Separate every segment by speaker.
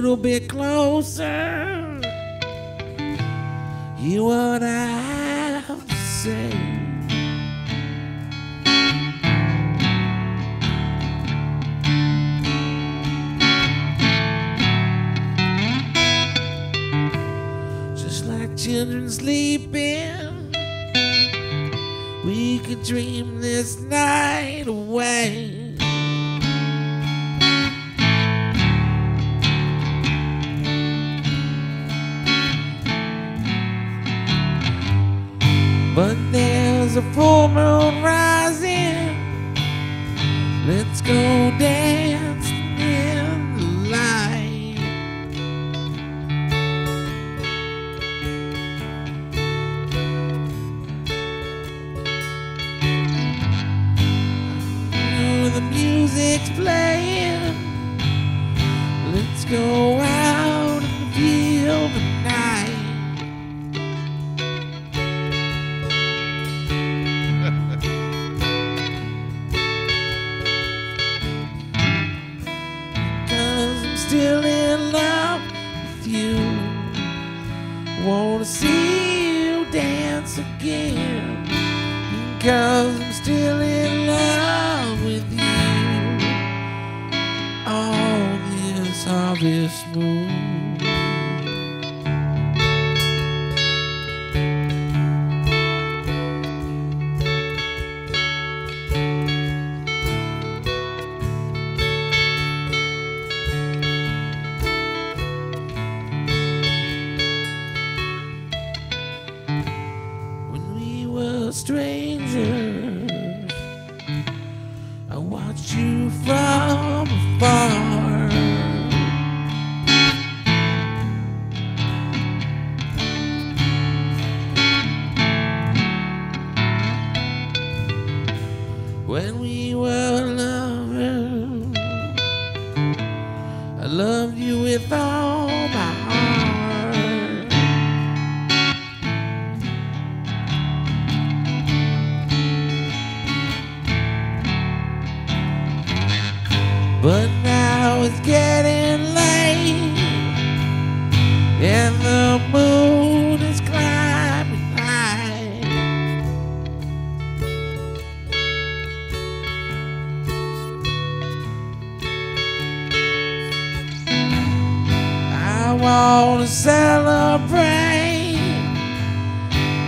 Speaker 1: little bit closer. Hear what I say. Just like children sleeping, we could dream this night away. But there's a full moon rising. Let's go dance in the light. Oh, the music's playing. Let's go see you dance again. Cause I'm still in love with you. On this harvest moon. Strangers, I watched you from afar. When we were lovers, I loved you with But now it's getting late, and the moon is climbing high. I wanna celebrate,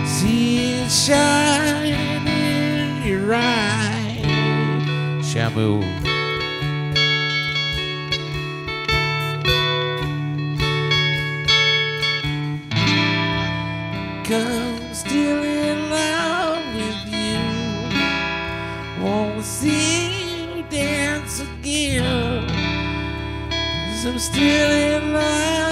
Speaker 1: see it shine in your eyes, Shamu. Come still in love with you. Wanna see you dance again. i I'm still in love